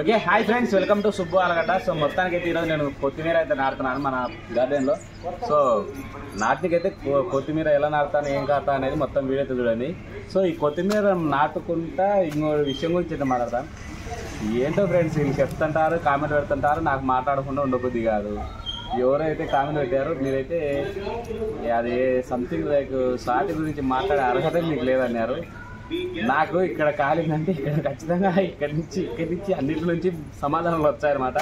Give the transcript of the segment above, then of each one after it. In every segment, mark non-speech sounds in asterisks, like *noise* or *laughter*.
Okay hi friends welcome to Subbu Alagadda so మొత్తానికి అయితే ఈరోజు నేను కొత్తిమీర అయితే నాటుతున్నాను మన గార్డెన్లో. సో నాటికైతే కొత్తిమీర ఎలా నాటుతాను ఏం కాతా అనేది మొత్తం వీడియో అయితే చూడండి. సో ఈ కొత్తిమీర నాటుకుంటా ఇంకో విషయం గురించి అయితే మాట్లాడతాను. ఏంటో ఫ్రెండ్స్ వీళ్ళు చెప్తుంటారు కామెంట్ పెడుతుంటారు నాకు మాట్లాడకుండా ఉండబుద్ధి కాదు. ఎవరైతే కామెంట్ పెట్టారో మీరైతే అది సంథింగ్ లైక్ సాటి గురించి మాట్లాడే అర్హత మీకు లేదన్నారు. నాకు ఇక్కడ కాలిందంటే ఇక్కడ ఖచ్చితంగా ఇక్కడి నుంచి ఇక్కడి నుంచి అన్నిటి నుంచి సమాధానాలు వచ్చాయన్నమాట.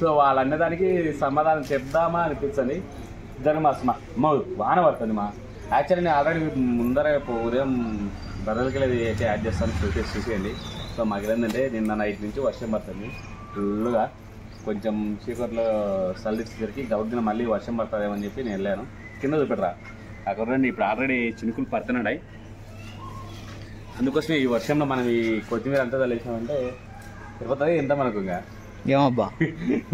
సో వాళ్ళు అన్నదానికి సమాధానం చెప్దామా అనిపించండి ఇద్దరు మా మా వాన పడుతుంది మా. యాక్చువల్లీ నేను ఆల్రెడీ ముందర ఉదయం బ్రదర్కి అయితే యాడ్ చేస్తాను చూసి చూసేయండి. సో మాకు ఏంటంటే నిన్న నైట్ నుంచి వర్షం పడుతుంది. ఫుల్గా కొంచెం చీకట్లో సల్లిచ్చేసరికి గౌడ్దిన మళ్ళీ వర్షం పడుతుందేమని చెప్పి నేను వెళ్ళాను. కింద చూపెట్టరా. అక్కడ ఇప్పుడు ఆల్రెడీ చినుకులు పడుతున్నాయి. అందుకోసమే ఈ వర్షంలో మనం ఈ కొత్తిమీర అంతా తల్లేసామంటే తిరుపతి ఎంత మనకు ఇంకా. ఏమబ్బా?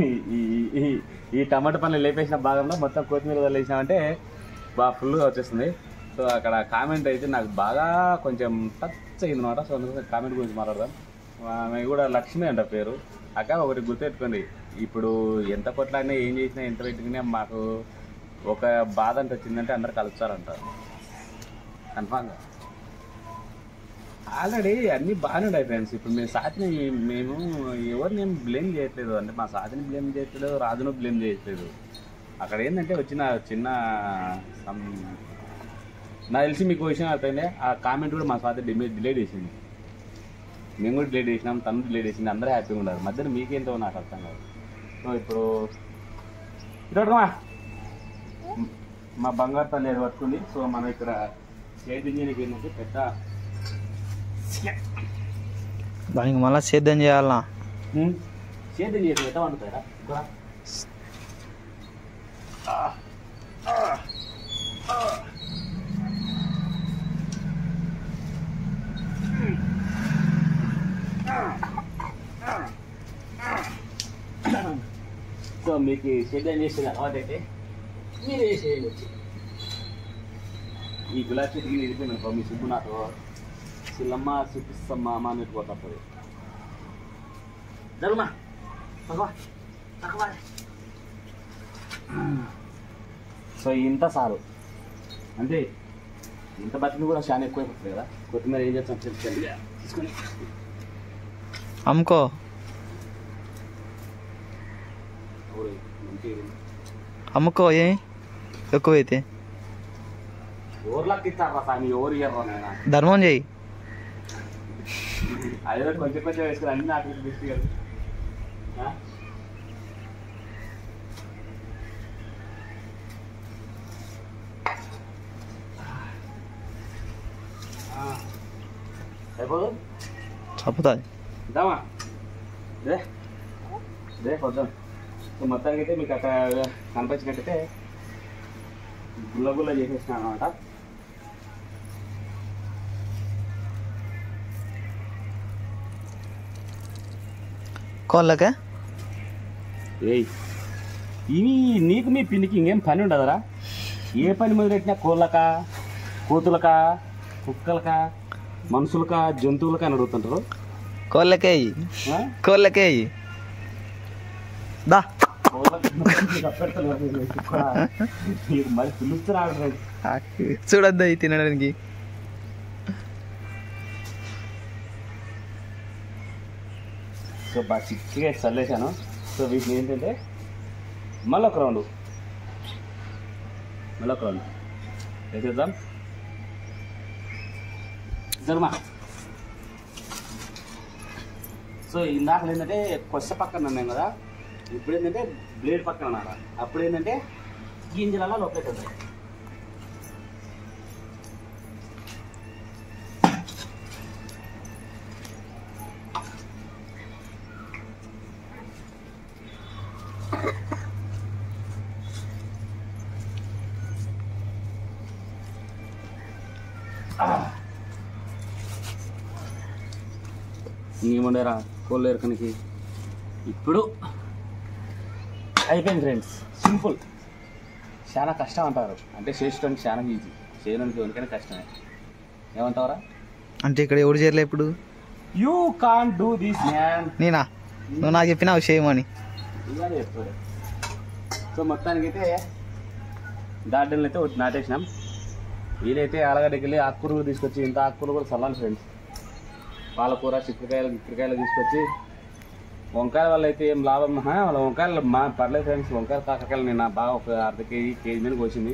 ఈ ఈ- టమాటా పనులు లేపేసిన భాగంలో మొత్తం కొత్తిమీర తల్లేసామంటే బాగా ఫుల్గా వచ్చేస్తుంది. సో అక్కడ కామెంట్ అయితే నాకు బాగా కొంచెం టచ్ అయింది అనమాట సో అందుకోసం కామెంట్ గురించి మాట్లాడదాం. ఆమె కూడా లక్ష్మి అంట పేరు. అక్క ఒకటి గుర్తెట్టుకోండి. ఇప్పుడు ఎంత కొట్లాడినా ఏం చేసినా ఎంత పెట్టుకున్నా మాకు ఒక బాధ అంటే వచ్చిందంటే అందరు కలుపుతారంట కన్ఫామ్గా ఆల్రెడీ అన్ని బాగానే ఉన్నాయి ఫ్రెండ్స్ ఇప్పుడు మేము సాతిని మేము ఎవరిని ఏం బ్లేమ్ చేయట్లేదు. అంటే మా సాతిని బ్లేమ్ చేయట్లేదు రాజును బ్లేమ్ చేయట్లేదు. అక్కడ ఏంటంటే వచ్చిన చిన్న some- నాకు తెలిసి మీకు విషయం అర్థమైంది. ఆ కామెంట్ కూడా మా స్వాతి డిలీట్ డిలేట్ చేసింది. మేము కూడా డిలేట్ చేసినాం తను డిలేట్ చేసింది అందరూ హ్యాపీగా ఉన్నారు. మధ్యలో మీకేంటో నాకు అర్థం కాదు. సో ఇప్పుడు ఇటు మా. బంగారు తల్లి అది పట్టుకుంది. సో మనం ఇక్కడ చేతి ఇంజనీకి ఏంటంటే పెద్ద దానికి మళ్ళీ సేద్యం చేయాలా? సేద్యం చేసి ఎట్లా వండుతారా సో మీకు సేద్యం చేసిన అలవాటు అయితే మీరు చేయండి. వచ్చి ఈ గులాబీ తిరిగి వెళ్ళిపోయినాను మీ సుబ్బు నాకు సిల్లమ్మ సిప్పిస్తమ్మ అమ్మ అన్నట్టు పోతుంది జరుమా తక్కువ తక్కువ సో ఇంత సారు అంటే ఇంత బతిని కూడా చాలా ఎక్కువ అయిపోతుంది కదా కొత్తిమీర ఏం చేస్తాం తెలుసుకోండి తీసుకొని అమ్ముకో ఊరు మంచి అమ్ముకో ఏమి ఎక్కువైతే ఊర్లోకి ఇస్తారా స్వామి ఎవరు ఇయ్యరు నాయన ధర్మం చేయి అదే కొంచెం కొంచెం వేసుకుని అన్ని నాకు బెస్ట్ కదా ఆ? ఆ. అయిపోదు? చప్పుతుంది ఇద్దామా? దే దే వద్దాం సో మొత్తానికి అయితే మీకు అక్కడ కనిపించినట్టయితే గుల్ల గుల్ల చేసేసినాను అనమాట కోళ్ళకే ఏయ్ ఇవి నీకు మీ పిండికి ఇంకేం పని ఉండదురా? ఏ పని మొదలెట్టినా కోళ్ళకా కూతులకా కుక్కలకా మనుషులకా జంతువులకా అని అడుగుతుంటారు. కోళ్ళకే? కోళ్ళకే దా చూడొద్దు అవి తినడానికి. సో బాగా చిక్కగా చల్లేసాను సో వీటిని ఏంటంటే మళ్ళీ ఒక రౌండ్ మళ్ళీ ఒక రౌండ్ వేసేద్దాం జరుమా. సో ఇందాక ఏంటంటే కొస్స పక్కన ఉన్నాం కదా. ఇప్పుడు ఏంటంటే బ్లేడ్ పక్కన ఉన్నారా అప్పుడు ఏంటంటే గింజలలో లోపలికి ఇంకేముండేరా కోళ్ళు ఎరకనికి. ఇప్పుడు అయిపోయింది ఫ్రెండ్స్ సింపుల్ చాలా కష్టం అంటారు. అంటే చేసడానికి చాలా ఈజీ చేయడానికి ఎవరికైనా కష్టమే. ఏమంటావరా? అంటే ఇక్కడ ఎవరు చేరలే ఇప్పుడు? You can do this man నేనా? నువ్వు నాకు చెప్పినావు చేయమని సో మొత్తానికి అయితే గార్డెన్లో అయితే నాటేసినాం. వీలైతే ఆలగడ్డకి వెళ్ళి ఆకుకూరలు తీసుకొచ్చి ఇంత ఆకుకూరలు కూడా చల్లాలి ఫ్రెండ్స్ పాలకూర చిక్కుడుకాయలు చిక్కుడుకాయలు తీసుకొచ్చి వంకాయల వల్ల అయితే ఏం లాభం? వాళ్ళ వంకాయలు మా పర్లేదు ఫ్రెండ్స్ వంకాయలు కాకరకాయలు నేను బాగా ఒక అర్ధ కేజీ కేజీ మీద కోసింది.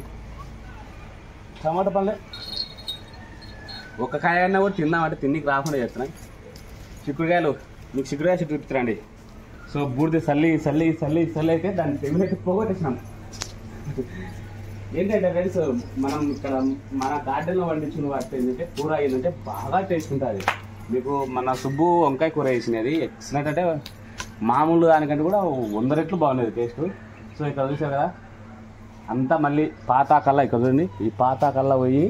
టమాటా పళ్ళే. ఒక్క కాయ అయినా కూడా తిందామంటే తిన్నికి రాకుండా చేస్తున్నాయి చిక్కుడుకాయలు మీకు చిక్కుడుకాయ చెట్టు చూపిస్తారండి సో బూడిద చల్లి చల్లి చల్లి చల్లి అయితే దాన్ని తెగులైతే పోగొట్టేసినాం. ఏంటంటే ఫ్రెండ్స్ మనం ఇక్కడ మన గార్డెన్లో పండించిన వాటి ఏంటంటే కూర ఏంటంటే బాగా టేస్ట్ ఉంటుంది. మీకు మన సుబ్బు వంకాయ కూర వేసినది ఎక్సలెంట్ అంటే మామూలు దానికంటే కూడా వంద రెట్లు బాగుండేది టేస్ట్ సో ఇక్కడ చూసారు కదా అంతా మళ్ళీ పాత కల్లా ఇక్కడ చూడండి. ఈ పాత కల్లా పోయి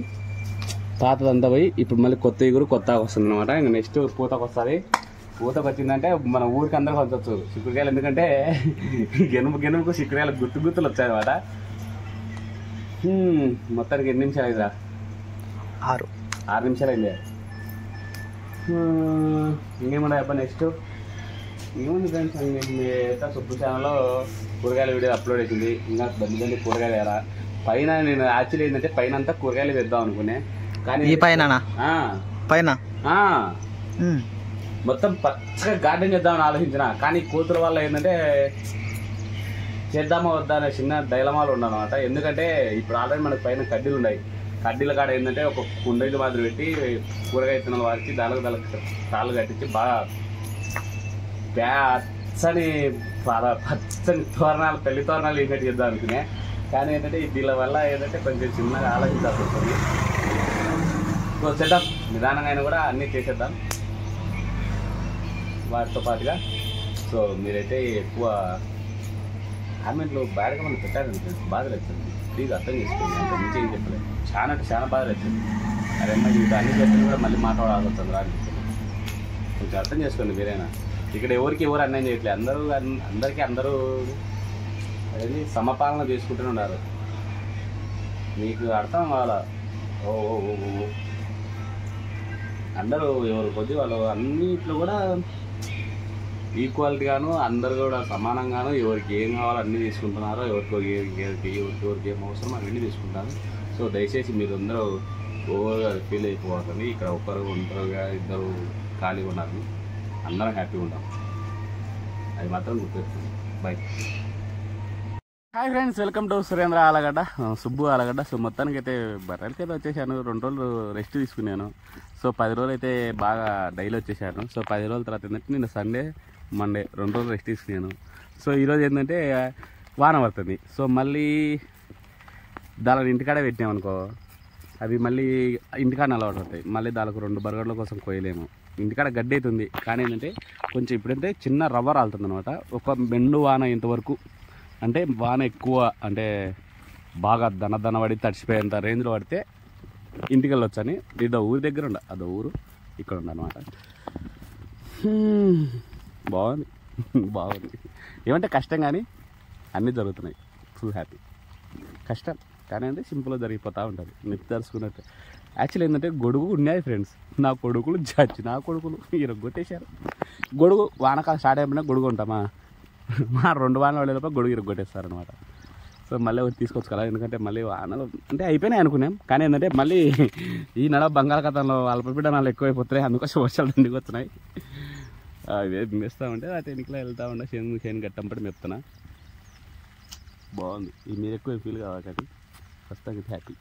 పాతదంతా పోయి ఇప్పుడు మళ్ళీ కొత్త ఎగురు కొత్తగా వస్తుంది అనమాట ఇంకా నెక్స్ట్ పూతకు వస్తుంది. పూతకు వచ్చిందంటే మన ఊరికి అందరూ పంచవచ్చు చిక్కుడుకాయలు ఎందుకంటే *laughs* గెనుము గెనుముకు చిక్కుడుకాయలు గుర్తు గుర్తులు వచ్చాయి అనమాట మొత్తానికి ఎన్ని నిమిషాలు అయిందా ఆరు. ఆరు నిమిషాలు అయింది? ఇంకేమన్నా చెప్పండి నెక్స్ట్ ఏముంది ఫ్రెండ్స్ అయితే సుబ్బు ఛానల్లో కూరగాయల వీడియో అప్లోడ్ చేసింది. ఇంకా బండి కూరగాయలు వేరా పైన నేను యాక్చువల్లీ ఏంటంటే పైన అంతా కూరగాయలు తెద్దాం అనుకునే. కానీ ఈ పైన? ఆ, పైన. మొత్తం పచ్చగా గార్డెన్ చేద్దామని ఆలోచించిన. కానీ కూతురు వల్ల ఏంటంటే చేద్దామా వద్దా అనే చిన్న డైలమాలు ఉండనమాట ఎందుకంటే ఇప్పుడు ఆల్రెడీ మనకు పైన కడ్డీలు ఉన్నాయి. కడ్డీల కాడ ఏంటంటే ఒక కుండీలు మాదిరి పెట్టి కూరగాయ విత్తనాలు వారికి దానికి దానికి తాళ్ళు కట్టించి బాగా పచ్చని పచ్చని తోరణాలు పెళ్ళి తోరణాలు ఏంటంటే చేద్దాం అనుకునే. కానీ ఏంటంటే దీని వల్ల ఏంటంటే కొంచెం చిన్నగా ఆలోచించాల్సి వస్తుంది. సో చేద్దాం నిదానంగా అయినా కూడా అన్నీ చేసేద్దాం. వాటితో పాటుగా సో మీరైతే ఎక్కువ కామెంట్లో బ్యాడ్గా మనం పెట్టాలని బాధలు వచ్చింది ప్లీజ్ అర్థం చేసుకోండి. అంత నుంచి ఏం చెప్పలేదు. చాలా అంటే చాలా బాధలు వచ్చింది అరే అమ్మ ఇది అన్ని చేస్తే కూడా మళ్ళీ మాట్లాడాల్సి వస్తుంది రా కొంచెం అర్థం చేసుకోండి మీరైనా? ఇక్కడ ఎవరికి ఎవరు అన్యాయం చేయట్లేదు. అందరూ అందరికీ అందరూ అదేంటి? సమపాలన చేసుకుంటూనే ఉన్నారు. మీకు అర్థం కావాలా? ఓ ఓ ఓ, ఓ. అందరూ ఎవరు కొద్ది వాళ్ళు అన్నిట్లో కూడా ఈక్వాలిటీగాను అందరు కూడా సమానంగాను ఎవరికి ఏం కావాలో అన్నీ తీసుకుంటున్నారో ఎవరికి ఎవరికి ఎవరికి ఎవరికి ఏం అవసరం అవన్నీ తీసుకుంటారు. సో దయచేసి మీరు అందరూ ఓవర్గా ఫీల్ అయిపోవాలి ఇక్కడ ఒకరు ఒంటరిగా ఇద్దరు ఖాళీగా ఉన్నారు. అందరం హ్యాపీగా ఉంటాం. అది మాత్రం గుర్తుపెట్టుకోండి. Bye hi friends welcome to Surendra Alagadda Subbu Alagadda so మొత్తానికి అయితే బర్రెలకి అయితే వచ్చేసాను. రెండు రోజులు రెస్ట్ తీసుకున్నాను. సో పది రోజులు అయితే బాగా డైలీ వచ్చేసాను. సో పది రోజుల తర్వాత ఏంటంటే నేను సండే మండే రెండు రోజులు రెస్ట్ తీసుకున్నాను సో ఈరోజు ఏంటంటే వాన పడుతుంది. సో మళ్ళీ దాని ఇంటికాడే పెట్టినామనుకో అవి మళ్ళీ ఇంటికాడ అలవాటు అవుతాయి. మళ్ళీ దానికి రెండు బర్గర్ల కోసం కోయలేము. ఇంటికాడ గడ్డి అవుతుంది కానీ ఏంటంటే కొంచెం ఇప్పుడంటే చిన్న రవ్వ రాలుతుంది అనమాట ఒక మెండు వాన ఇంతవరకు అంటే వాన ఎక్కువ అంటే బాగా దన దన పడి తడిచిపోయేంత రేంజ్లో పడితే ఇంటికి వెళ్ళొచ్చని ఇదో ఊరి దగ్గర ఉండ అదో ఊరు ఇక్కడ ఉండనమాట hmm. బాగుంది. *laughs* బాగుంది. ఏమంటే కష్టం కానీ అన్నీ జరుగుతున్నాయి. ఫుల్ హ్యాపీ కష్టం కానీ అంటే సింపుల్గా జరిగిపోతూ ఉంటుంది. నెత్తి తెలుసుకున్నట్టు. యాక్చువల్ ఏంటంటే గొడుగు ఉన్నాయి ఫ్రెండ్స్ నా కొడుకులు జడ్జి నా కొడుకులు. ఈయన కొట్టేశారు. గొడుగు వానకాలం స్టార్ట్ అయిపోయినా గొడుగు ఉంటామా? *laughs* మా రెండు వానలు పడేలోప గొడుగు ఇరగొట్టేస్తారు అనమాట సో మళ్ళీ ఒకటి తీసుకొచ్చు కదా ఎందుకంటే మళ్ళీ వానలు అంటే అయిపోయినాయి అనుకున్నాం. కానీ ఏంటంటే మళ్ళీ ఈ నడ బంగాళాఖాతంలో అల్పపీడనాలు ఎక్కువైపోతున్నాయి. అందుకోసం వర్షాలు దండికి వస్తున్నాయి అవే ఉంటే అటు ఎన్నికలో వెళ్తా ఉండే చేను చేను గట్టంపటి మెప్తున్నా. బాగుంది. ఈ మీరు ఎక్కువ ఫీల్ కావాలి కానీ ప్రస్తుతానికి హ్యాపీ